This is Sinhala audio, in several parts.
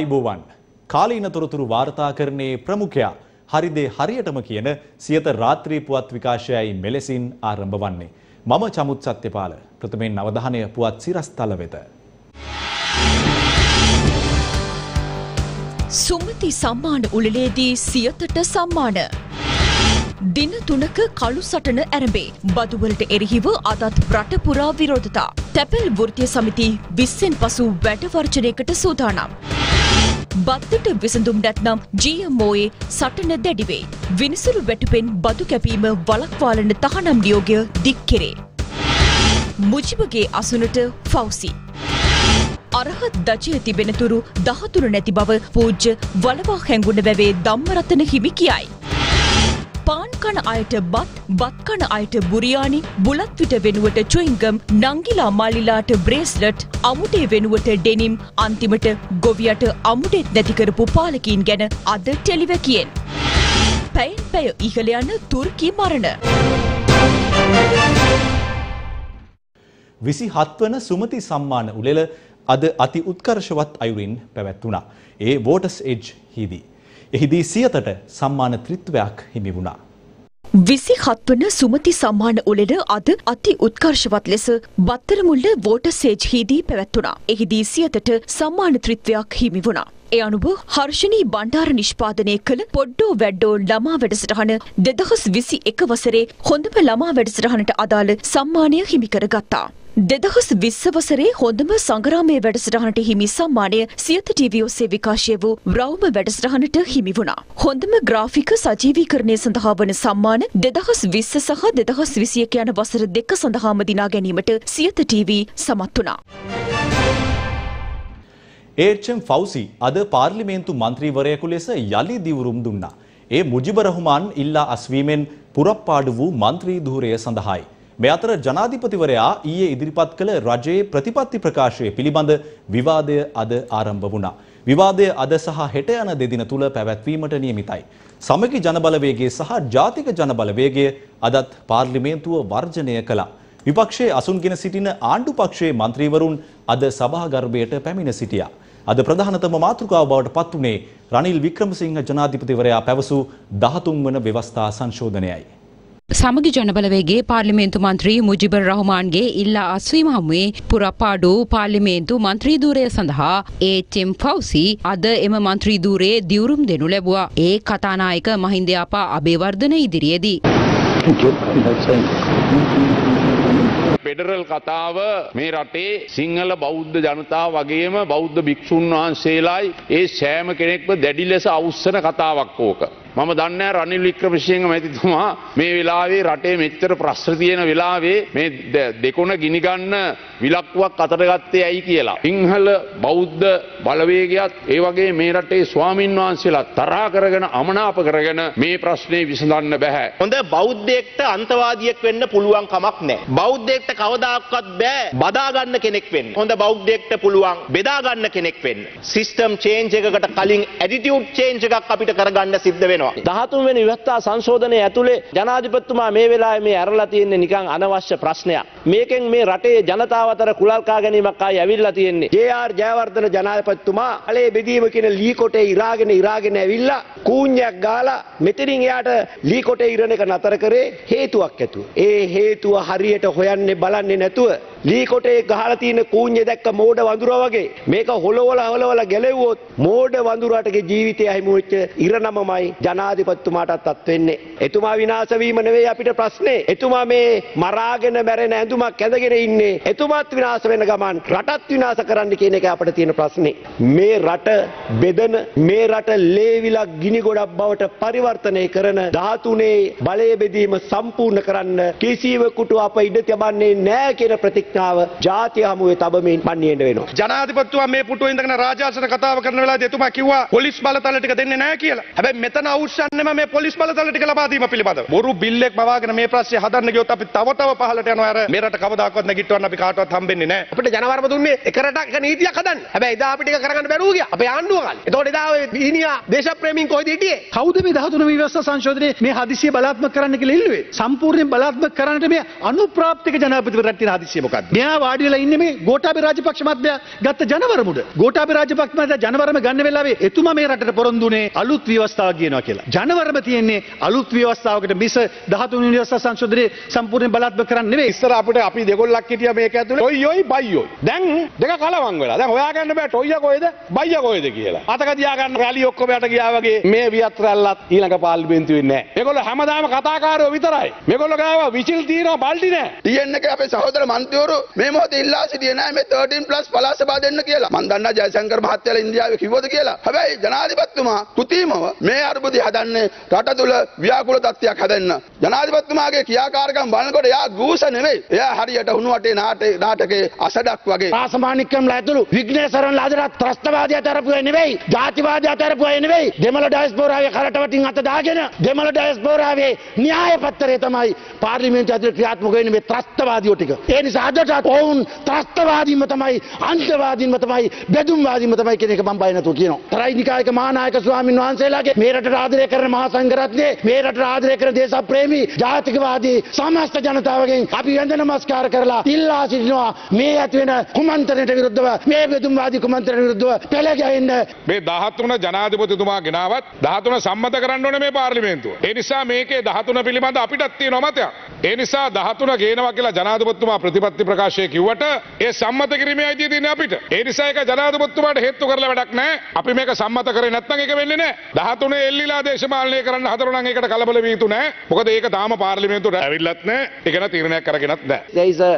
ආයිබෝවන් කාලීන තොරතුරු වාර්තාකරණයේ ප්‍රමුඛයා හරිදේ හරියටම කියන සියත රාත්‍රී පුවත් විකාශයයි මෙලෙසින් ආරම්භ වන්නේ. මම චමුත් සත්‍යපාල ප්‍රථමයෙන් අවධානය පුවත් සිරස්තල වෙත. සුමති සම්මාන උළලේදී සියතට සම්මාන. දින තුනක කළු සටන ඇරඹේ. බදුවලට එරෙහිව අදත් රට පුරා විරෝධතා. තැපැල් වෘතිය සමිති විස්සෙන් පසු වැඩවර්ජනයකට සූදානම්. බත්තට විසඳුම් නැත්නම් GMOයේ සටන දැඩිවේ. විනිසුරු වැටුපෙන් බදු කැපීම වලක්වාලන තහනම් නියෝගය දික් කෙරේ. මුජිබගේ අසුනට ෆෞසි. අරහත් දජය තිබෙනතුරු දහතුරු නැති බව පූජ්‍ය වලවා හැඟුණ වැවේ දම්මරතන හිමි කියයි. පාන් කන අයට බත් බත් කන අයට බුරියානි බුලත් විට වෙනුවට චුයිංගම් නංගිලා මල්ලිලාට බ්‍රේස්ලට් අමුටේ වෙනුවට ඩෙනිම් අන්තිමට ගොවියට අමුටෙත් නැතිකරපු පාලකින් ගැන අද ටෙලිවැකියෙන්. පැයින් පැය ඉහළ යන තුර්කී මරණ. විසි හත්වන සුමති සම්මාන උළෙල අද අති උත්කර්ශවත් අයුරින් පැවැත්වුණා. ඒ වෝටස් එජ් හිදී. එහිදී සියතට සම්මාන ත්‍රිත්වයක් හිමි වුණා. විසි හත්වන සුමති සම්මාන උළෙල අද අති උත්කර්ශවත් ලෙස බත්තරමුල්ල වෝට සේජ්හිදී පැවැත්වුණා. එහිදී සියතට සම්මාන ත්‍රිත්වයක් හිමි වුණා. ඒ අනුව හර්ෂණී බණ්ඩාර නිෂ්පාදනය කළ පොඩ්ඩෝ වැඩ්ඩෝ ළමා වැඩසටහන දෙදහස් විසි එක වසරේ හොඳම ළමා වැඩසටහනට අදාළ සම්මානය හිමිකර ගත්තා. දෙදහස් විස්ස වසරේ හොඳම සංග්‍රාමය වැඩසටහනට හිමි සම්මානය සියත ටීවී ඔස්සේ විකාශය වූ රවුම වැඩසටහනට හිමි වුණා. හොඳම ග්‍රාෆික සජීවීකරණය සඳහා වන සම්මාන දෙදහස් විස්ස සහ දෙදහස් විසියක යන වසර දෙක සඳහාම දිනා ගැනීමට සියත ටීවී සමත් වුණා. ඒච්චම් ෆෞසි අද පාර්ලිමේන්තු මන්ත්‍රීවරයෙකු ලෙස යළි දිවුරුම් දුන්නා. ඒ මුජිබ රහුමාන් ඉල්ලා අස්වීමෙන් පුරප්පාඩු වූ මන්ත්‍රී ධූරය සඳහායි. මේ අතර ජනාධිපතිවරයා ඊයේ ඉදිරිපත් කළ රජයේ ප්‍රතිපත්ති ප්‍රකාශය පිළිබඳ විවාදය අද ආරම්භ වුණා. විවාදය අද සහ හෙට යන දෙදින තුල පැවැත්වීමට නියමිතයි. සමගි ජනබලවේගය සහ ජාතික ජනබලවේගය අදත් පාර්ලිමේන්තුව වර්ජනය කළා. විපක්ෂයේ අසුන්ගෙන සිටින ආණ්ඩු පක්ෂයේ මන්ත්‍රීවරුන් අද සභාගර්භයට පැමිණ සිටියා. අද ප්‍රධානතම මාතෘකාව බවට පත් වුණේ රනිල් වික්‍රමසිංහ ජනාධිපතිවරයා පැවසූ 13 වන ව්‍යවස්ථා සංශෝධනයයි. සමගි ජනබලවේගේ පාර්ලිමේන්තු මන්ත්‍රී මුජිබර් රහමාන්ගේ ඉල්ලා අස්වීම හමුවේ පුරපාඩු පාර්ලිමේන්තු මන්ත්‍රීදූරය සඳහා ඒචෙම් ෆෞසි අද එම මන්ත්‍රීදූරයේ දිවුරුම් දෙනු ලැබුවා. ඒ කතානායක මහින්දයාපා අබේවර්ධන ඉදිරියේදී. පෙඩරල් කතාව මේ රටේ සිංහල බෞද්ධ ජනතාව වගේම බෞද්ධ භික්‍ෂූන් වහන්සේලායි ඒ සෑම කෙනෙක්ම දැඩි ලෙස අවස්සන කතාවක් ඕක. මම දන්න රනිල් වික්‍රමසිංහ මැතිතුමා මේ වෙලාවේ රටේ මෙච්චර ප්‍රශ්න තියෙන වෙලාවේ මේ දෙකොන ගිනිගන්න විලක්කුවක් අතට ගත්තේ ඇයි කියලා. සිංහල බෞද්ධ බලවේගයත් ඒ වගේ මේ රටේ ස්වාමින් වහන්සේලා තරහා කරගෙන අමනාප කරගෙන මේ ප්‍රශ්නේ විසඳන්න බැහැ. හොඳ බෞද්ධයෙක්ට අන්තවාදියෙක් වෙන්න පුළුවන් කමක් නැහැ. බෞද්ධයෙක්ට කවදාකවත් බෑ බදාගන්න කෙනෙක් වෙන්න. හොඳ බෞද්ධයෙක්ට පුළුවන් බෙදාගන්න කෙනෙක් වෙන්න. සිස්ටම් චේන්ජ් එකකට කලින් ඇටිටියුඩ් චේන්ජ් එකක් අපිට කරගන්න සිද්ධ වෙනවා. වෙනවා. 13 වෙනි විවස්ථා සංශෝධනය ඇතුලේ ජනාධිපතිතුමා මේ වෙලාවේ මේ ඇරලා තියෙන්නේ නිකන් අනවශ්‍ය ප්‍රශ්නයක්. මේකෙන් මේ රටේ ජනතාව අතර කුලල්කා ගැනීමක් ආයි ඇවිල්ලා තියෙන්නේ. ජේ.ආර් ජයවර්ධන ජනාධිපතිතුමා අලේ බෙදීම කියන ලී කොටේ ඉරාගෙන ඉරාගෙන ඇවිල්ලා කූඤ්ඤයක් ගාලා මෙතනින් එයාට ලී කොටේ ඉරණ එක නතර කරේ හේතුවක් ඇතුව. ඒ හේතුව හරියට හොයන්නේ බලන්නේ නැතුව ලී කොටේ ගහලා තියෙන කූඤ්ඤ දැක්ක මෝඩ වඳුරා වගේ මේක හොලවල හොලවල ගැලෙව්වොත් මෝඩ වඳුරාටගේ ජීවිතය අහිමි වෙච්ච ඉරණමමයි ජනාධිපතිතුමාටත් අත් වෙන්නේ. එතුමා විනාශ වීම නෙවෙයි අපිට ප්‍රශ්නේ. එතුමා මේ මරාගෙන මැරෙන ඇඳුමක් ඇඳගෙන ඉන්නේ. එතුමාත් විනාශ වෙන ගමන් රටත් විනාශ කරන්න කියන එක අපිට තියෙන ප්‍රශ්නේ. මේ රට බෙදන මේ රට ලේවිලා ගිනි ගොඩක් බවට පරිවර්තනය කරන ධාතුනේ බලය බෙදීම සම්පූර්ණ කරන්න කිසිවෙකුට අප ඉඩ තබන්නේ නෑ කියන ප්‍රතිඥාව ජාතිය හමුවේ තබමින් පන්නියෙන්ට වෙනවා. ජනාධිපතිතුමා මේ පුටුවේ ඉඳගෙන රාජාසන කතාව කරන වෙලාවේදී එතුමා කිව්වා පොලිස් බලතල ටික දෙන්නේ නැහැ කියලා. හැබැයි මෙතන අවශ්‍යන්නේම මේ පොලිස් බලතල ටික ලබා දීම පිළිබඳව. බොරු බිල් එක් මවාගෙන මේ ප්‍රශ්නේ හදන්න ගියොත් අපි තව තව පහලට යනවා අර මේ රට කවදාකවත් නැගිටවන්න අපි කාටවත් හම්බෙන්නේ නැහැ. අපිට ජනවර්ම දුන්නේ එක රටක් එක නීතියක් හදන්න. හැබැයි එදා අපිට කරගන්න බැරුව ගියා. අපේ ආණ්ඩුව කාලේ. එතකොට එදා ඔය විහිණියා දේශප්‍රේමීන් කොහෙද හිටියේ? කවුද මේ 13 විවස්ථා සංශෝධනයේ මේ හදිසිය බලාත්මක කරන්න කියලා ඉල්ලුවේ? සම්පූර්ණයෙන් බලාත්මක කරන්නට මේ අනුප්‍රාප්තික ජනාධිපතිවරට තියෙන හදිසිය මොකක්ද? මෙයා වාඩි වෙලා ඉන්නේ මේ ගෝඨාභය රාජපක්ෂ මහත්මයා ගත්ත ජනවරමුඩ. ගෝඨාභය රාජපක්ෂ මහත්මයා ජනවරම ගන්න වෙලාවේ එතුමා මේ රටට පොරොන්දු වුණේ අලුත් ව්‍යවස්ථාවක් කියනවා කියලා. ජනවරම තියෙන්නේ අලුත් ව්‍යවස්ථාවකට මිස 13 විවස්ථා සංශෝධනයේ සම්පූර්ණයෙන් බලාත්මක කරන්න නෙවෙයි. ඉස්සර අපිට අපි දෙගොල්ලක් හිටියා මේක ඇතුලේ ඔයියොයි බයියොයි. දැන් දෙක කලවම් වෙලා. දැන් හොයාගන්න බෑ ටොයියා කොහෙද බයියා කොහෙද කියලා. අතක තියාගන්න රැලි ඔක්කොම යට ගියා වගේ මේ වියත් රැල්ලත් ඊළඟ පාර්ලිමේන්තුවේ නැහැ. මේගොල්ලෝ හැමදාම කතාකාරයෝ විතරයි. මේගොල්ලෝ ගාව විචිල් තියෙනවා බල්ටි නැහැ. තියෙන්න එක අපේ සහෝදර මන්ත්‍රීවරු මේ මොහොතේ ඉල්ලා සිටියේ නැහැ මේ 13+ පළාත් සභා දෙන්න කියලා. මම දන්නා ජයශංකර මහත්තයලා ඉන්දියාවේ කිව්වද කියලා. හැබැයි ජනාධිපතිතුමා කෘතිමව මේ අර්බුදය හදන්නේ රට තුල ව්‍යාකූල තත්ත්වයක් හදන්න. ජනාධිපතිතුමාගේ ක්‍රියාකාරකම් බලනකොට එයා ගූස නෙවෙයි. එයා හරියට හුණු වටේ නාටේ නාටකේ අසඩක් වගේ. ආසමානික්කම්ලා ඇතුළු විග්නේසරන් ලාදරත් ත්‍රස්තවාදී අතරපු අය නෙවෙයි. ජාතිවාදී අතරපු අය නෙවෙයි. දෙමළ ඩයස්පෝරාවේ කරටවටින් අත දාගෙන දෙමළ ඩයස්පෝරාවේ න්‍යාය පත්තරේ තමයි පාර්ලිමේන්තුව ඇතුළේ ක්‍රියාත්මක වෙන්නේ මේ ත්‍රස්තවාදියෝ ටික. ඒ නිසා අදටත් ඔවුන් ත්‍රස්තවාදීන්ම තමයි අන්තවාදීන්ම තමයි බෙදුම්වාදීන්ම තමයි කියන එක මම බය නැතුව කියනවා. තරයිනිකායක මහානායක ස්වාමින් වහන්සේලාගේ මේ රටට ආදරය කරන මහා සංඝරත්නයේ මේ රටට ආදරය කරන දේශප්‍රේමී ජාතිකවාදී සමස්ත ජනතාවගෙන් අපි වැඳ නමස්කාර කරලා ඉල්ලා සිටිනවා මේ ඇති වෙන කුමන්ත්‍රණයට විරුද්ධව මේ බෙදුම්වාදී කුමන්ත්‍රණයට විරුද්ධව පෙළගැහෙන්න මේ 13 ජනාධිපතිතුමා ගෙනාවත් 13 සම්මත කරන්න ඕනේ මේ පාර්ලිමේන්තුව. ඒ නිසා මේකේ 13 පිළිබඳ අපිටත් තියෙනවා මතයක්. ඒ නිසා 13 ගේනවා කියලා ජනාධිපතිතුමා ප්‍රතිපත්ති ප්‍රකාශය කිව්වට ඒ සම්මත කිරීමේ අයිතිය තියෙන්නේ අපිට. ඒ නිසා ඒක ජනාධිපතිතුමාට හේතු කරලා වැඩක් නැහැ. අපි මේක සම්මත කරේ නැත්නම් ඒක වෙන්නේ නැහැ. 13 එල්ලිලා දේශපාලනය කරන්න හදනවා නම් ඒකට කලබල විය යුතු නැහැ. මොකද ඒක තාම පාර්ලිමේන්තුවට ඇවිල්ලත් නැහැ. ඒක ගැන තීරණයක් අරගෙනත් නැහැ. There is a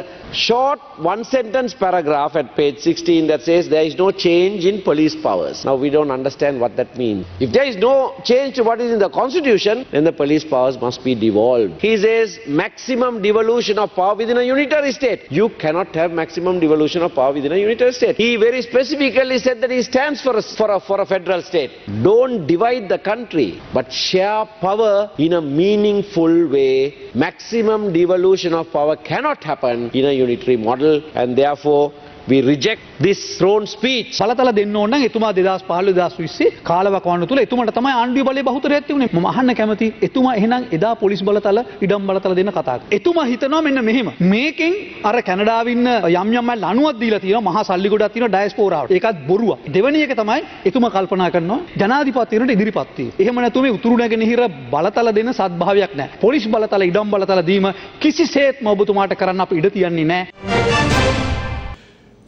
short one sentence paragraph at page 16 that says there is no change in police powers. Now we don't understand what that means. If there is no change to what is in the constitution, then the police powers must be devolved. He says maximum devolution of power within a unitary state. You cannot have maximum devolution of power within a unitary state. He very specifically said that he stands for a, for a, for a federal state. Don't divide the country, but share power in a meaningful way. Maximum devolution of power cannot happen in a unitary model and therefore we reject this thrown speech. සලතල දෙන්න ඕන නම් එතුමා 2015 2020 කාලවකවානුව තුල එතුමාට තමයි ආණ්ඩුවේ බලය බහුතරයක් තිබුණේ. මම අහන්න කැමති එතුමා එහෙනම් එදා පොලිස් බලතල ඉඩම් බලතල දෙන්න කතා කරා. එතුමා හිතනවා මෙන්න මෙහෙම. මේකෙන් අර කැනඩාවේ ඉන්න යම් යම් අය ලණුවක් දීලා තියෙනවා මහා සල්ලි ගොඩක් තියෙනවා ඩයස්පෝරාවට. ඒකත් බොරුවක්. දෙවෙනි එක තමයි එතුමා කල්පනා කරනවා ජනාධිපතිවරට ඉදිරිපත් වීම. එහෙම නැතුව මේ උතුරු නැගෙනහිර බලතල දෙන සත්භාවයක් නැහැ. පොලිස් බලතල ඉඩම් බලතල දීම කිසිසේත්ම ඔබතුමාට කරන්න අපි ඉඩ තියන්නේ නැහැ.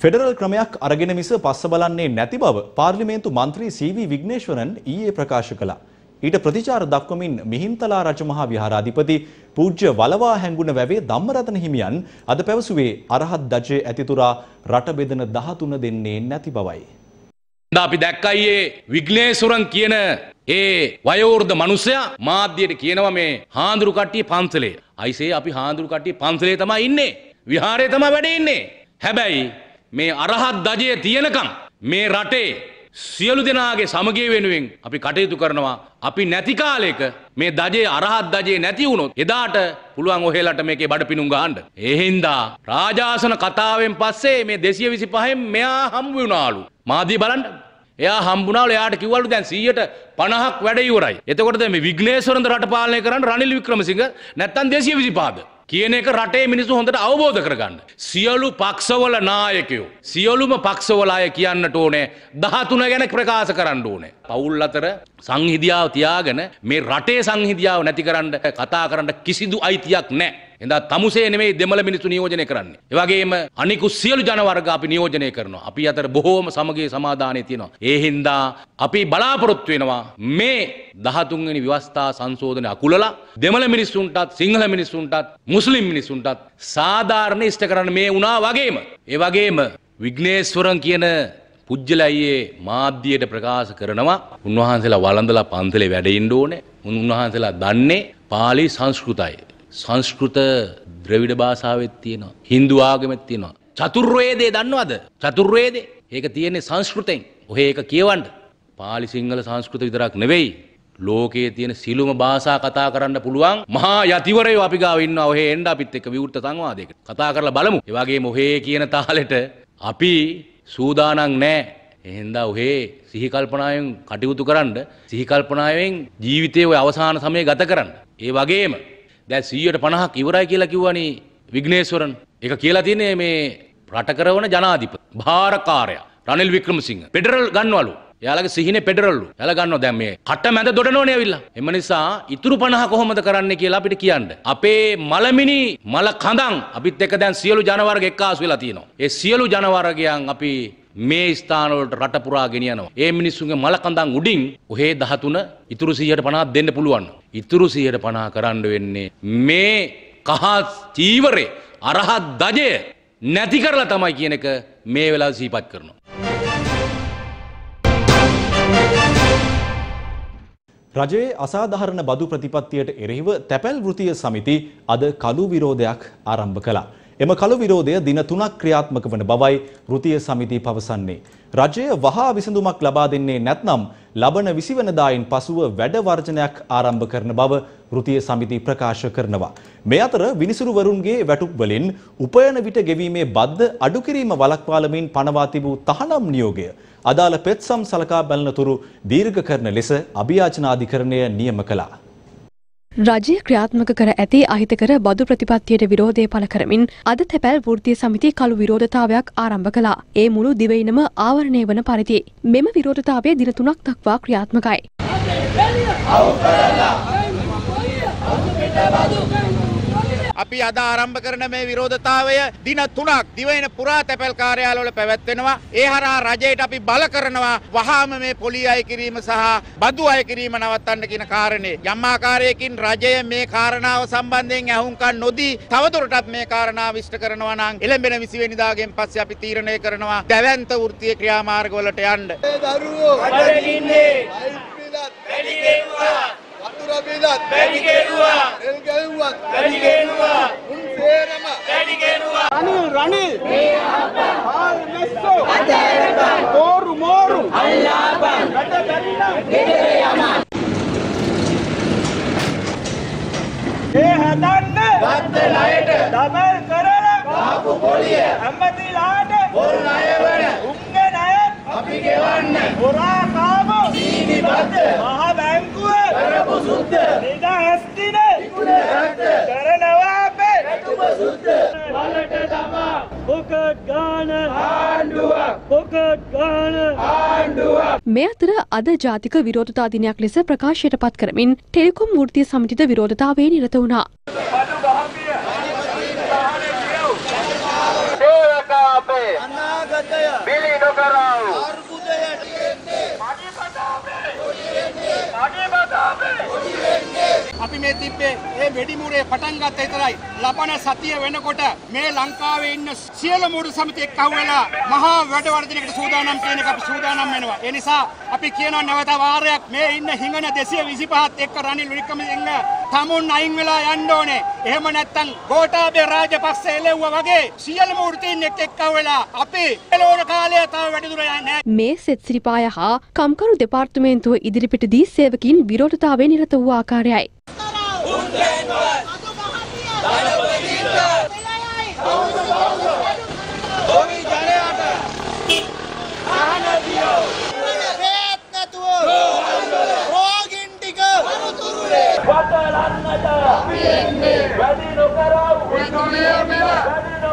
ෆෙඩරල් ක්‍රමයක් අරගෙන මිස පස්ස බලන්නේ නැති බව පාර්ලිමේන්තු මන්ත්‍රී සීවී විග්නේශ්වරන් ඊයේ ප්‍රකාශ කළා. ඊට ප්‍රතිචාර දක්වමින් මිහින්තලා රජමහා විහාරාධිපති පූජ්‍ය වලවා හැඟුණ වැවේ ධම්මරතන හිමියන් අද පැවසුවේ අරහත් දජය ඇතිතුරා රට බෙදන 13 දෙන්නේ නැති බවයි. අපි දැක්කයියේ විග්නේසුරන් කියන ඒ වයෝර්ධ මනුස්සයා මාධ්‍යයට කියනවා මේ හාඳුරු කට්ටිය පන්සලේ. අයිසේ අපි හාඳුරු කට්ටිය පන්සලේ තමයි ඉන්නේ. විහාරේ තමයි වැඩ ඉන්නේ. හැබැයි මේ අරහත් දජය තියෙනකම් මේ රටේ සියලු දෙනාගේ සමගිය වෙනුවෙන් අපි කටයුතු කරනවා. අපි නැති කාලයක මේ දජේ අරහත් දජේ නැති වුණොත් එදාට පුළුවන් ඔහෙලට මේකේ බඩ පිණුම් ගහන්න. ඒ හින්දා රාජාසන කතාවෙන් පස්සේ මේ 225න් මෙයා හම්බ වුණාලු. මාදී බලන්න. එයා හම්බුණාලු එයාට කිව්වලු දැන් 100ට 50ක් වැඩ ඉවරයි. එතකොට දැන් මේ විග්නේශ්වරන්ද රට පාලනය කරන්න රනිල් වික්‍රමසිංහ නැත්තම් 225ද? කියන එක රටේ මිනිස්සු හොඳට අවබෝධ කරගන්න. සියලු පක්ෂවල නායකයෝ සියලුම පක්ෂවල අය කියන්නට ඕනේ 13 ගැන ප්‍රකාශ කරන්න ඕනේ. පවුල් අතර සංහිදියාව තියාගෙන මේ රටේ සංහිදියාව නැති කරන්න කතා කරන්න කිසිදු අයිතියක් නැහැ. එදා තමුසේ නෙමෙයි දෙමළ මිනිස්සු නියෝජනය කරන්නේ. ඒ වගේම අනිකු සියලු ජනවර්ග අපි නියෝජනය කරනවා. අපි අතර බොහෝම සමගිය සමාදානය තියෙනවා. ඒ හින්දා අපි බලාපොරොත්තු වෙනවා මේ 13 වෙනි ව්‍යවස්ථා සංශෝධනය අකුලලා දෙමළ මිනිස්සුන්ටත් සිංහල මිනිස්සුන්ටත් මුස්ලිම් මිනිස්සුන්ටත් සාධාරණ ඉෂ්ට කරන්න මේ වුණා වගේම ඒ වගේම විග්නේශ්වරන් කියන පුජ්‍යලයියේ මාධ්‍යයට ප්‍රකාශ කරනවා උන්වහන්සේලා වළඳලා පන්සලේ වැඩ ඉන්න ඕනේ. උන්වහන්සේලා දන්නේ පාලි සංස්කෘතයි. සංස්කෘත ද්‍රවිඩ භාෂාවෙත් තියෙනවා. හින්දු ආගමෙත් තියෙනවා. චතුර්වේදේ දන්නවද? චතුර්වේදේ. ඒක තියෙන්නේ සංස්කෘතෙන්. ඔහේ ඒක කියවන්න. පාලි සිංහල සංස්කෘත විතරක් නෙවෙයි. ලෝකයේ තියෙන සිළුම භාෂා කතා කරන්න පුළුවන් මහා යතිවරයෝ අපි ගාව ඉන්නවා ඔහේ එන්න අපිත් එක්ක විවෘත සංවාදයකට කතා කරලා බලමු. ඒ වගේම ඔහේ කියන තාලෙට අපි සූදානම් නැහැ. එහෙනම් ඔහේ සිහි කල්පනාවෙන් කටයුතු කරන්න සිහි කල්පනාවෙන් ජීවිතයේ ඔය අවසාන සමය ගත කරන්න. ඒ වගේම දැන් 150ක් ඉවරයි කියලා කිව්වනේ විග්නේශ්වරන්. ඒක කියලා තියෙන්නේ මේ රට කරවන ජනාධිපති භාරකාරයා රනිල් වික්‍රමසිංහ. පෙඩරල් ගන්නවලු. එයාලගේ සිහිනේ පෙඩරල්ලු. එයාලා ගන්නවා දැන් මේ කට මැද දොඩනෝනේ ඇවිල්ලා. එම නිසා ඉතුරු 50 කොහොමද කරන්නේ කියලා අපිට කියන්න. අපේ මලමිනි මල කඳන් අපිත් එක්ක දැන් සියලු ජනවර්ග එක්කාසු වෙලා තියෙනවා. ඒ සියලු ජනවර්ගයන් අපි මේ ස්ථානවලට රට පුරා ගෙනියනවා. ඒ මිනිස්සුන්ගේ මල කඳන් උඩින් ඔහේ 13 ඉතුරු 150 දෙන්න පුළුවන්. ඉතුරු 150 කරන්න වෙන්නේ මේ කහ චීවරේ අරහත් දජය නැති කරලා තමයි කියන එක මේ වෙලාව සිහිපත් කරනවා. රජයේ අසාධාරණ බදු ප්‍රතිපත්තියට එරෙහිව තැපැල් වෘතිය සමිති අද කළු විරෝධයක් ආරම්භ කළා. එම කළු විරෝධය දින තුනක් ක්‍රියාත්මක වන බවයි වෘතිය සමිතිය පවසන්නේ. රජය වහා විසඳුමක් ලබා දෙන්නේ නැත්නම් ලබන විසිවනදායින් පසුව වැඩ වර්ජනයක් ආරම්භ කරන බව වෘතිය සමිති ප්‍රකාශ කරනවා. මේ අතර විනිසුරුවරුන්ගේ වැටුප් වලින් උපයන විට ගෙවීමේ බද්ද අඩු කිරීම වළක්වාලමින් පනවා තිබූ තහනම් නියෝගය අදාළ පෙත්සම් සලකා බලනතුරු දීර්ඝ කරන ලෙස අභියාචනාධිකරණය නියම කළා. රජය ක්‍රියාත්මක කර ඇති අහිතකර බදු ප්‍රතිපත්තියට විරෝධය පළ කරමින් අද තැපැල් වෘතිය සමිති කළු විරෝධතාවයක් ආරම්භ කළා. ඒ මුළු දිවයිනම ආවරණය වන පරිදි. මෙම විරෝධතාවය දින තුනක් දක්වා ක්‍රියාත්මකයි. අපි අද ආරම්භ කරන මේ විරෝධතාවය දින තුනක් දිවයින පුරා තැපැල් කාර්යාලවල පැවැත්වෙනවා. ඒ හරහා රජයට අපි බල කරනවා වහාම මේ පොලිය අය කිරීම සහ බදු අය කිරීම නවත්තන්න කියන කාරණේ. යම් ආකාරයකින් රජය මේ කාරණාව සම්බන්ධයෙන් ඇහුම්කන් නොදී තවදුරටත් මේ කාරණාව ඉෂ්ට කරනවා නම් එළඹෙන 20 වෙනිදාගෙන් පස්සේ අපි තීරණය කරනවා දැවැන්ත වෘත්තීය ක්‍රියාමාර්ගවලට යන්න. දරුවෝ වැඩින්නේ වැඩි ගෙව්වා වතුර බිලත් වැඩි ගෙව්වා එල් ගැව්වත් වැඩි ගෙව්වා උන් සේරම. වැඩි ගෙව්වා රනිල් රනිල් මේ අප්පා හාල් මෙස්සෝ. අතෑරපන් මෝරු මෝරු. අල්ලාපන්. රට බැරිනම්. ගෙදර යමන්. ඒ හදන්න. වත්ත ණයට දමල් කරලා. කාපු පොලිය. ඇමතිලාට බොරු ණය වන උන්ගේ ණය. අපි ගෙවන්න. හොරා කාමු. සීනි බද්ද. මහ බැංකුව කරපු සුද්ධ නිදා හැස්තින ඉක්ුණ රට කරනවා අපේ රටුම සුද්ධ වලට තමා පොකට් ගාන ආණ්ඩුවක් පොකට් ගාන ආණ්ඩුවක් මේ අතර අද ජාතික විරෝධතා දිනයක් ලෙස ප්‍රකාශයට පත් කරමින් ටෙලිකොම් වෘතිය සමිතිද විරෝධතාවේ නිරත වුණා. අනාගතය. බිලි නොකරව අපි මේ තිබ්බේ ඒ වෙඩිමුරේ පටන් ගත්ත විතරයි. ලබන සතිය වෙනකොට මේ ලංකාවේ ඉන්න සියලු මුරු සමිති එක්ක අහුවෙලා මහා වැඩ වර්ධනයකට සූදානම් කියන එක අපි සූදානම් වෙනවා. ඒ නිසා අපි කියනවා නැවත වාරයක් මේ ඉන්න හිඟන 225ත් එක්ක රනිල් වික්‍රමසිංහ තමුන් අයින් වෙලා යන්න ඕනේ. එහෙම නැත්නම් ගෝඨාභය රාජපක්ෂ එළෙව්වා වගේ සියලුම වෘත්තීන් එක්ක එක්ක අහුවෙලා අපි එළවන කාලය තව වැඩි දුර යන්නේ මේ සෙත් සිරිපාය හා කම්කරු දෙපාර්තමේන්තුව ඉදිරිපිට දී සේවකින් විරෝධතාවේ නිරත වූ ආකාරයයි. උන්දෙන්වත් ධනපතින්ට කවුද කවුද ඔවි ජනයාට අහන දියෝ වේත් නැතුව රෝගින් ටික අනුතුරුලේ වටලන්නට අපි එන්නේ වැඩි නොකරව උතුලිය මිල වැඩි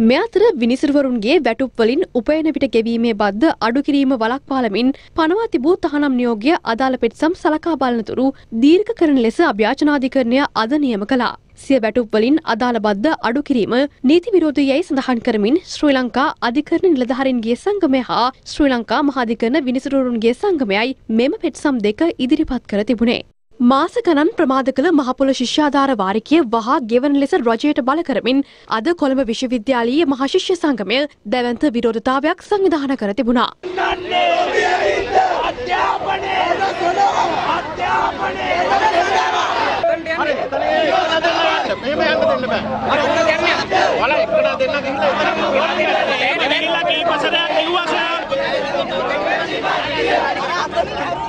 මේ අතර විනිසුරුවරුන්ගේ වැටුප්වලින් උපයන විට ගෙවීමේ බද්ද අඩු කිරීම වළක්වාලමින් පනවා තිබූ තහනම් නියෝගය අදාළ පෙත්සම් සලකා බලනතුරු දීර්ඝ කරන ලෙස අභ්‍යාචනාධිකරණය අද නියම කළා. සිය වැටුප්වලින් අදාළ බද්ද අඩු කිරීම නීති විරෝධයයි සඳහන් කරමින් ශ්‍රී ලංකා අධිකරණ නිලධාරීන්ගේ සංගමය හා ශ්‍රී ලංකා මහාධිකරණ විනිසුරුවරුන්ගේ සංගමයයි මෙම පෙත්සම් දෙක ඉදිරිපත් කර තිබුණේ. මාස ගණන් ප්‍රමාද කළ මහපොල ශිෂ්‍යාධාර වාරිකය වහා ගෙවන ලෙස රජයට බල කරමින් අද කොළඹ විශ්වවිද්‍යාලීය මහශිෂ්‍ය සංගමය දැවන්ත විරෝධතාවයක් සංවිධාන කර තිබුණා. මහපොල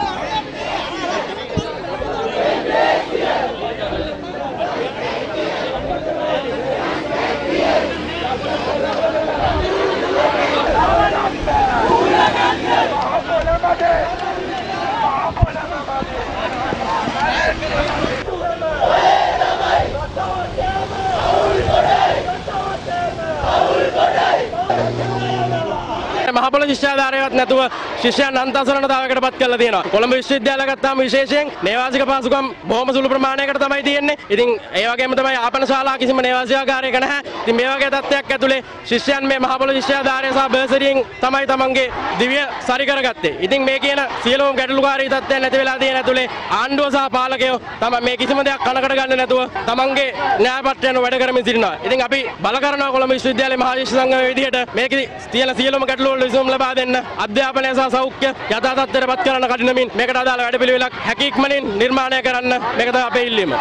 ශිෂ්‍යාධාරයවත් නැතුව ශිෂ්‍යයන් අන්තසරණතාවකට පත් කරලා තියෙනවා. කොළඹ විශ්වවිද්‍යාලය ගත්තාම විශේෂයෙන් නේවාසික පහසුකම් බොහොම සුළු ප්‍රමාණයකට තමයි තියෙන්නේ. ඉතින් ඒ වගේම තමයි ආපන ශාලා කිසිම නේවාසිකාගාරයක නැහැ. ඉතින් මේ වගේ තත්ත්වයක් ඇතුලේ ශිෂ්‍යයන් මේ මහපොල ශිෂ්‍යාධාරය සහ බර්සරියෙන් තමයි තමන්ගේ දිව්‍ය සරි කරගත්තේ. ඉතින් මේ කියන සියලුම ගැටලුකාරී තත්ත්වයන් නැති වෙලා තියෙන ඇතුලේ ආණ්ඩුව සහ පාලකයෝ තමයි මේ කිසිම දෙයක් කනකට ගන්න නැතුව තමන්ගේ න්‍යායපත්‍රයන් වැඩ කරමින් සිටිනවා. ඉතින් අපි බල කරනවා කොළඹ විශ්වවිද්‍යාලයේ මහා ශිෂ්‍ය සංගමයේ විදිහට මේකේ තියෙන සියලුම ගැටලු වලට විසඳුම් ලබා දෙන්න අධ්‍යාපනය සහ සෞඛ්‍ය යථා තත්ත්වයට පත් කරන්න කඩිනමින් මේකට අදාළ වැඩපිළිවෙලක් හැකියික්මනින් නිර්මාණය කරන්න මේක තමයි අපේ ඉල්ලීම.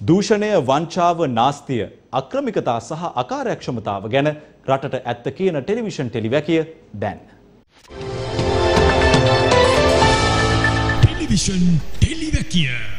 දූෂණය වංචාව නාස්තිය අක්‍රමිකතා සහ අකාර්යක්ෂමතාව ගැන රටට ඇත්ත කියන ටෙලිවිෂන් ටෙලිවැකිය දැන්. ටෙලිවිෂන් ටෙලිවැකිය.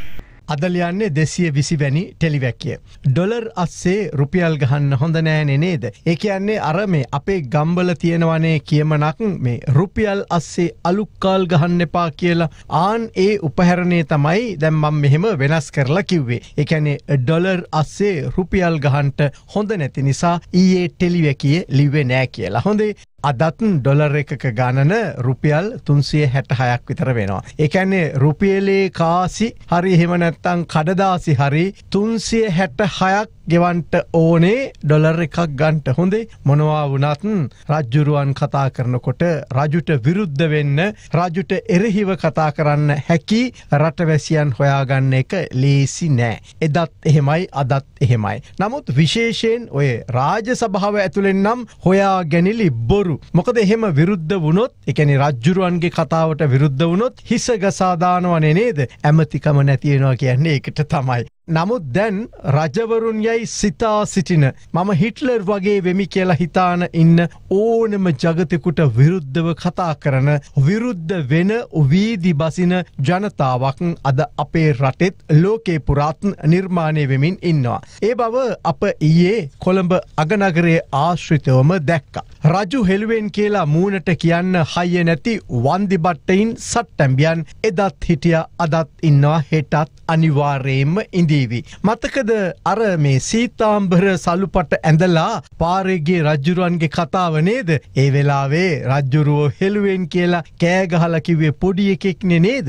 අදලයන්නේ දෙසිය විසි වැනි ටෙලිවැක්කිය. ඩොලර් අස්සේ රුපියල් ගහන්න හොඳ නෑනෙ නේද. ඒ කියන්නේ අර මේ අපේ ගම්බල තියෙනවනේ කියමනක් මේ රුපියල් අස්සේ අලුක්කාල් ගහන්න එපා කියලා ආන් ඒ උපහැරණය තමයි දැම්මම් මෙහෙම වෙනස් කරලා කිව්වේ. එකැනේ ඩොලර් අස්සේ රුපියල් ගහන්ට හොඳ නැති නිසා ඊයේ ටෙලිවැකිය ලිවේ නෑ කියලා. හොඳේ අදත්න් ඩොලර් එකක ගණන රුපියල් තුන්සිය හැට හයක් විතර වෙනවා. එකන්නේ රුපියලේ කාසි හරි හෙම නැත්තං කඩදාසි හරි තුන්සිය හැට හයක් ගෙවන්ට ඕනේ ඩොලර් එකක් ගන්ට හොඳේ මොනවා වනත්න් රජ්ජුරුවන් කතා කරනකොට රජුට විරුද්ධ වෙන්න රජුට එරහිව කතා කරන්න හැකි රටවැසියන් හොයාගන්න එක ලේසි නෑ. එදත් එහෙමයි අදත් එහෙමයි. නමුත් විශේෂයෙන් ඔය රාජ සභාව ඇතුළෙන් නම් හොයා ගැනිලි බොරු. මොකද එහෙම විරුද්ධ වුණොත් එකනි රජ්ජුරුවන්ගේ කතාවට විරුද්ධ වුණොත් හිස ගසාදානවනේ නේද ඇමතිකම නැතියෙනවා කියන්නේ එකට තමයි. නමුත් දැන් රජවරුන් යැයි සිතා සිටින මම හිටලර් වගේ වෙමි කියලා හිතාන ඉන්න ඕනම ජගතෙකුට විරුද්ධව කතා කරන විරුද්ධ වෙන වීදි බසින ජනතාවක් අද අපේ රටෙත් ලෝකේ පුරාත්න් නිර්මාණය වෙමින් ඉන්නවා. ඒ බව අප ඊයේ කොළඹ අගනගරයේ ආශ්‍රිතවම දැක්ක. රජු හෙළුවෙන් කියලා මූනට කියන්න හයිය නැති වන්දිබට්ටයින් සට්ටැම්බියන් එදත් හිටිය අදත් ඉන්නවා හෙටත් අනිවාර්යයෙන්ම ඉඳීවි. මතකද අර මේ සීතාම්බර සලුපට ඇඳලා පාරෙගේ රජ්ජුරුවන්ගේ කතාව නේද. ඒ වෙලාවේ රජ්ජුරුවෝ හෙළුවෙන් කියලා කෑගහලකිවේ පොඩි එකෙක්නෙ නේද.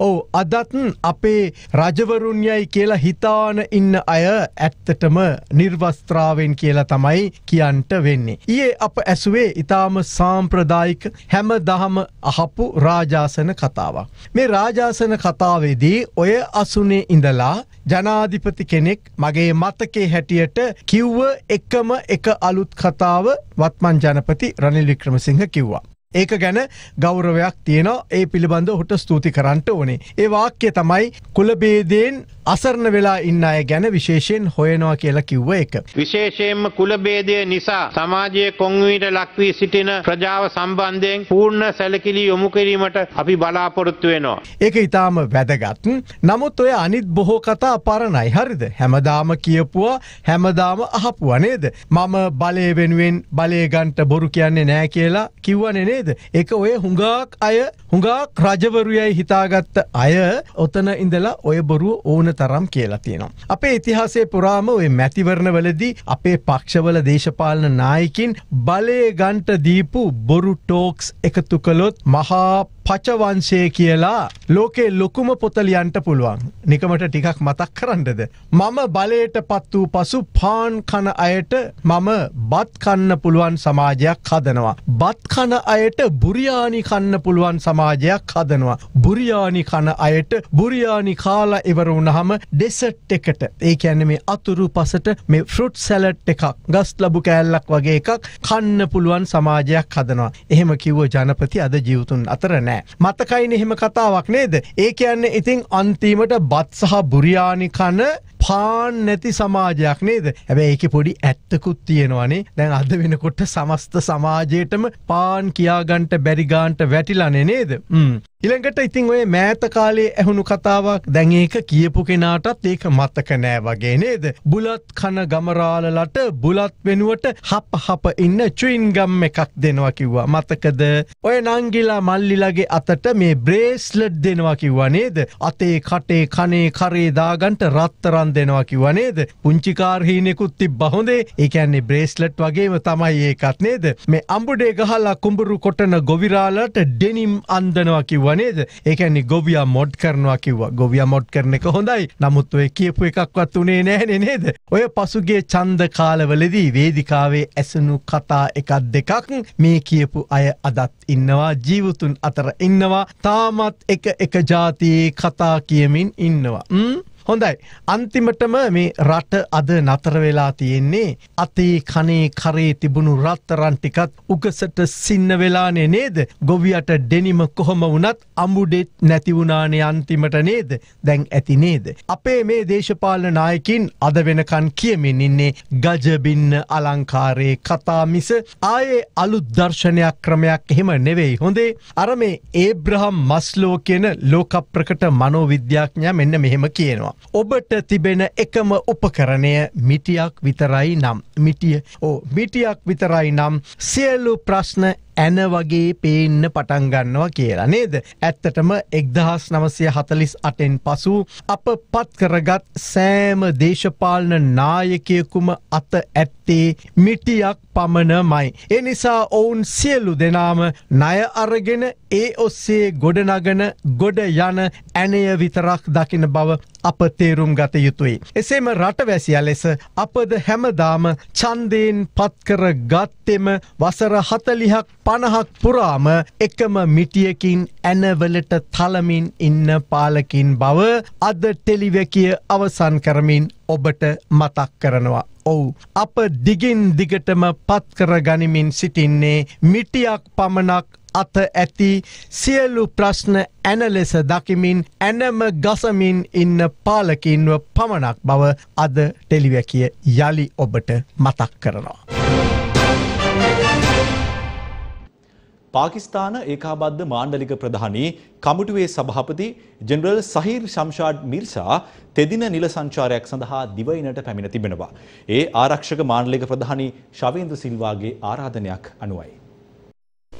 ඕ අදත්න් අපේ රජවරුන් යයි කියලා හිතාන ඉන්න අය ඇත්තටම නිර්වස්ත්‍රාවෙන් කියලා තමයි කියන්ට වෙන්නේ. ඒ අප ඇසුවේ ඉතාම සාම්ප්‍රදායික හැම දහම අහපු රාජාසන කතාවක්. මේ රාජාසන කතාවේදී ඔය අසුනේ ඉඳලා ජනාධිපති කෙනෙක් මගේ මතකේ හැටියට කිව්ව එකම එක අලුත් කතාව වත්මන් ජනපති රනිල් වික්‍රමසිංහ කිව්වා. ඒක ගැන ගෞරවයක් තියෙනවා ඒ පිළිබඳ හොට ස්තුති කරන්නට ඕනේ. ඒ වාක්‍ය තමයි කුලබේදයෙන් අසරණ වෙලා ඉන්න අය ගැන විශේෂයෙන් හොයනවා කියලා කිව්ව එක. විශේෂයෙන්ම කුලබේදය නිසා සමාජයේ කොංවීට ලක්වී සිටින ප්‍රජාව සම්බන්ධයෙන් පූර්ණ සැලකිලි යොමු කිරීමට අපි බලාපොරොත්තු වෙනවා. ඒක ඉතාම වැදගත්. නමුත් ඔය අනිත් බොහෝ කතා පරණයි හරිද. හැමදාම කියපුවා හැමදාම අහපුුව නේද. මම බලය වෙනුවෙන් බලයගන්ට බොරු කියන්නේ නෑ කියලා කිව්වන නේද. එක ඔය හුඟාක් අය හුඟාක් රජවරුයයි හිතාගත්ත අය ඔතන ඉඳලා ඔය බොරුව ඕන තරම් කියලා තියෙනවා. අපේ ඉතිහාසේ පුරාම ඔය මැතිවරණවලදී අපේ පක්ෂවල දේශපාලන නායකින් බලය ගන්ට දීපු බොරු ටෝක්ස් එකතු කළොත් මහා පචවංශය කියලා ලෝකේ ලොකුම පොතලියන්ට පුළුවන්. නිකමට ටිකක් මතක් කරන්නද. මම බලයට පත් වූ පසු පාන් කන අයට මම බත් කන්න පුළුවන් සමාජයක් හදනවා. බත් කන අයට බුරියානි කන්න පුළුවන් සමාජයක් හදනවා. බුරියානි කන අයට බුරියානි කාලා ඉවර වුණහම ඩෙසට් එකට ඒ ඇන්න මේ අතුරු පසට මේ ෆෘට් සැලට් එකක් ගස් ලබු කෑල්ලක් වගේ එකක් කන්න පුළුවන් සමාජයක් හදනවා. එහෙම කිව්ව ජනපති අද ජීවතුන් අතර නෑ. මතකයින එහෙම කතාවක් නේද. ඒ කියන්නේ ඉතිං අන්තිමට බත් සහ බුරියානි කන පාන් නැති සමාජයක් නේද? හැබැ ඒක පොඩි ඇත්තකුත් තියෙනවානේ. දැන් අද වෙනකොට සමස්ත සමාජයටම පාන් කියාගන්ට බැරිගාන්ට වැටිලනේ නේද? ඉළඟට ඉතින් ඔය මෑත කාලේ ඇහුණු කතාවක්. දැන් ඒක කියපු කෙනාටත් ඒක මත්තක නෑ වගේ නේද? බුලත් කන ගමරාලලට බුලත් වෙනුවට හප හප ඉන්න චුයින්ගම් එකක් දෙනවා කිව්වා. මතකද? ඔය නංගිලා මල්ලිලගේ අතට මේ බ්‍රේස්ලට් දෙනවා කිව්වා නේද? අතේ කටේ කනේ කරේ දාගන්ට රත්තරන් සවන් දෙනවා කිව්ව නේද? පුංචිකාර්හීනෙකුත් තිබ්බ හොඳේ. ඒකැන්නේ බ්‍රේස්ලට් වගේම තමයි ඒකත් නේද? මේ අම්බුඩේ ගහල්ලා කුඹුරු කොටන ගොවිරාලට ඩෙනිම් අන්දනවා කිව්ව නේද? ඒකැන්නේ ගොවියා මොඩ් කරනවා කිව්වා. ගොවියා මොඩ් කරන එක හොඳයි. නමුත් ඔය කියපු එකක්වත් උනේ නෑනේ නේද? ඔය පසුගේ චන්ද කාලවලදී වේදිකාවේ ඇසුණු කතා එකක් දෙකක් මේ කියපු අය අදත් ඉන්නවා ජීවතුන් අතර ඉන්නවා. තාමත් එක එක ජාතියේ කතා කියමින් ඉන්නවා. හොඳයි. අන්තිමටම මේ රට අද නතර වෙලා තියෙන්නේ අතේ කනේ කරේ තිබුණු රත්තරන් ටිකත් උගසට සින්න වෙලානේ නේද? ගොවියට ඩෙනිම කොහොම වුණත් අඹුඩෙත් නැති වුණානේ අන්තිමට නේද? දැන් ඇති නේද? අපේ මේ දේශපාලන නායකින් අද වෙනකන් කියමින් ඉන්නේ ගජබින්න අලංකාරයේ කතා මිස ආයේ අලුත් දර්ශනයක් ක්‍රමයක් එහෙම නෙවෙයි. හොඳේ අර මේ ඒබ්‍රහම් මස්ලෝ කියන ලෝක ප්‍රකට මනෝවිද්‍යාඥයා මෙන්න මෙහෙම කියනවා. ඔබට තිබෙන එකම උපකරණය මිටියක් විතරයි නම්. මිටිය ඕ මිටියක් විතරයි නම් සියලු ප්‍රශ්න ඇන වගේ පේන්න පටන්ගන්නවා කියලා නේද. ඇත්තටම එක්දහස් නවසය හතලිස් අටෙන් පසු අප පත් කරගත් සෑම දේශපාලන නායකයකුම අත ඇත්තේ මිටියක් පමණමයි. එනිසා ඔවුන් සියලු දෙනාම ණය අරගෙන ඒ ඔස්සේ ගොඩනගන ගොඩ යන ඇනය විතරක් දකින බව අප තේරුම් ගත යුතුයි. එසේම රටවැසිය ලෙස අපද හැමදාම චන්දයෙන් පත්කර ගත්තෙම වසර හතලිහක් පණහක් පුරාම එකම මිටියකින් ඇනවලට තලමින් ඉන්න පාලකින් බව අද ටෙලිවැකිය අවසන් කරමින් ඔබට මතක් කරනවා. ඔවු අප දිගින් දිගටම පත්කර ගනිමින් සිටින්නේ මිටියක් පමණක් අත ඇති සියලු ප්‍රශ්න ඇනලෙස දකිමින් ඇනම ගසමින් ඉන්න පාලකින්ව පමණක් බව අද ටෙලිවැකිය යළි ඔබට මතක් කරනවා. පාකිස්තාන ඒකාබද්ධ මාණ්ඩලික ප්‍රධානී කමිටුවේ සභාපති ජෙනරල් සහිර් ශම්ෂාඩ් මිර්සා තෙදින නිල සංචාරයක් සඳහා දිවයිනට පැමිණ තිබෙනවා. ඒ ආරක්ෂක මාණ්ඩලික ප්‍රධානී ශවේන්ද්‍ර සිල්වාගේ ආරාධනයක් අනුවයි.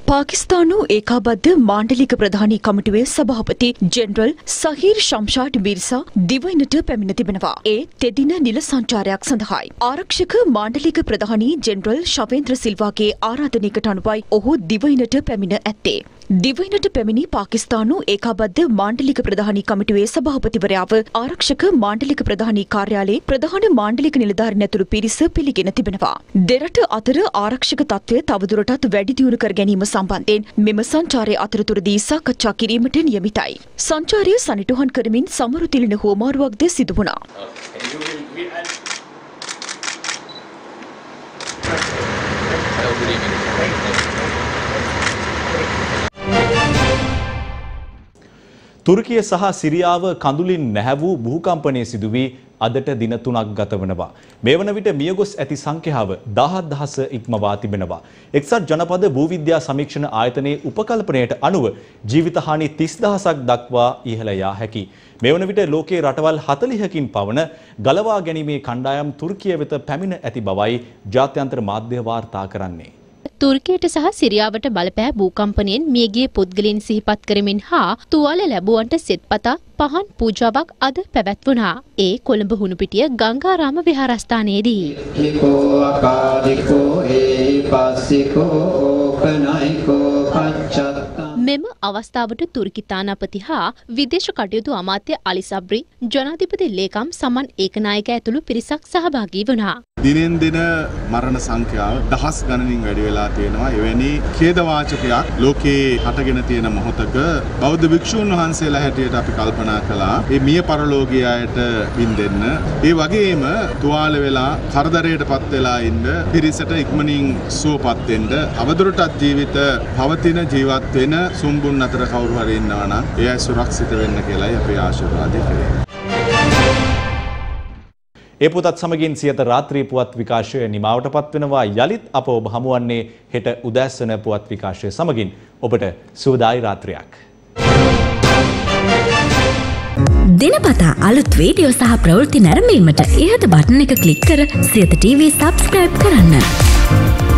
පාකිස්තානු ඒකාබද්ධ මාණ්ඩලික ප්‍රධානී කමිටුවේ සභාපති ජෙනරල් සහීර් ශම්ෂාඩ් මිර්සා දිවයිනට පැමිණ තිබෙනවා. ඒ තෙදින නිල සංචාරයක් සඳහායි. ආරක්ෂක මාණ්ඩලික ප්‍රධානී ජෙනරල් ශවේන්ද්‍ර සිල්වාගේ ආරාධනයකට අනුවයි ඔහු දිවයිනට පැමිණ ඇත්තේ. දිවයිනට පැමිණි පාකිස්තානු ඒකාබද්ධ මාණ්ඩලික ප්‍රධානී කමිටුවේ සභාපතිවරයාව ආරක්ෂක මාණ්ඩලික ප්‍රධානී කාර්යාලයේ ප්‍රධාන මාණ්ඩලික නිලධාරීන් ඇතුළු පිරිස පිළිගෙන තිබෙනවා. දෙරට අතර ආරක්ෂක තත්ත්වය තවදුරටත් වැඩි දියුණු කර ගැනීම සම්බන්ධයෙන් මෙම සංචාරය අතරතුරදී සාකච්ඡා කිරීමට නියමිතයි. සංචාරය සනිටුහන් කරමින් සමරු තිලින හුවමාරුවක්ද සිදු වුණා. තුර්කිය සහ සිරියාව කඳුලින් නැහැවූ භූකම්පනය සිදුවී අදට දින තුනක් ගත වනවා. මේ වන විට මියගොස් ඇති සංඛ්‍යාව දහත් දහස ඉක්මවා තිබෙනවා. එක්සත් ජනපද භූවිද්‍යා සමීක්ෂණ ආයතනයේ උපකල්පනයට අනුව ජීවිතහානි තිස් දහසක් දක්වා ඉහළ යා හැකි. මේ වන විට ලෝකයේ රටවල් හතලිහකින් පවන ගලවා ගැනීමේ කණ්ඩායම් තුර්කිය වෙත පැමිණ ඇති බවයි ජාත්‍යන්තර මාධ්‍ය වාර්තා කරන්නේ. තුර්කයට සහ සිරියාවට බලපෑ භූකම්පනයෙන් මියගිය පුද්ගලයන් සිහිපත් කරමින් හා තුවාල ලැබුවන්ට සෙත්පතා පහන් පූජාවක් අද පැවැත්වුණා. ඒ කොළඹ හුණුපිටිය ගංගාරාම විහාරස්ථානයේදී. මෙම අවස්ථාවට තුර්කි තානාපති හා විදේශ කටයුතු අමාත්‍ය අලි සබ්රි ජනාධිපති ලේකම් සමන් ඒකනායක ඇතුළු පිරිසක් සහභාගී වුණා. දිනෙන් දින මරණ සංඛ්‍යාව දහස් ගණනින් වැඩි වෙලා තියෙනවා. එවැනි ඛේදවාචකයක් ලෝකේ හටගෙන තියෙන මොහොතක බෞද්ධ භික්ෂූන් වහන්සේලා හැටියට අපි කල්පනා කළා. මේ මිය පරලෝකීය අයට පින් දෙන්න. ඒ වගේම තුවාල වෙලා කරදරයට පත් වෙලා ඉන්න පිරිසට ඉක්මනින් සුවපත් වෙන්න අවදුරටත් ජීවිත පවතින ජීවත් වෙන සුම්බුන් අතර කවුරු හරි ඉන්නවා නම් ඒ අය සුරක්ෂිත වෙන්න කියලායි අපේ ආශිර්වාදය කරන්නේ. ඒ පුතත් සමගින් සියත රාත්‍රී පුවත් විකාශය නිමාවට පත්වෙනවා යළිත් අප ඔබ හමුවන්නේ හෙට උදැස්සන පුවත් විකාශය සමගින් ඔබට සුවදායි රාත්‍රයක්. දිනපතා අලුත් වීඩියෝ සහ ප්‍රවෘත්ති නැරඹීමට ඉහත බටන එක ක්ලික් කර සියත TV සබස්ක්‍රයිබ් කරන්න.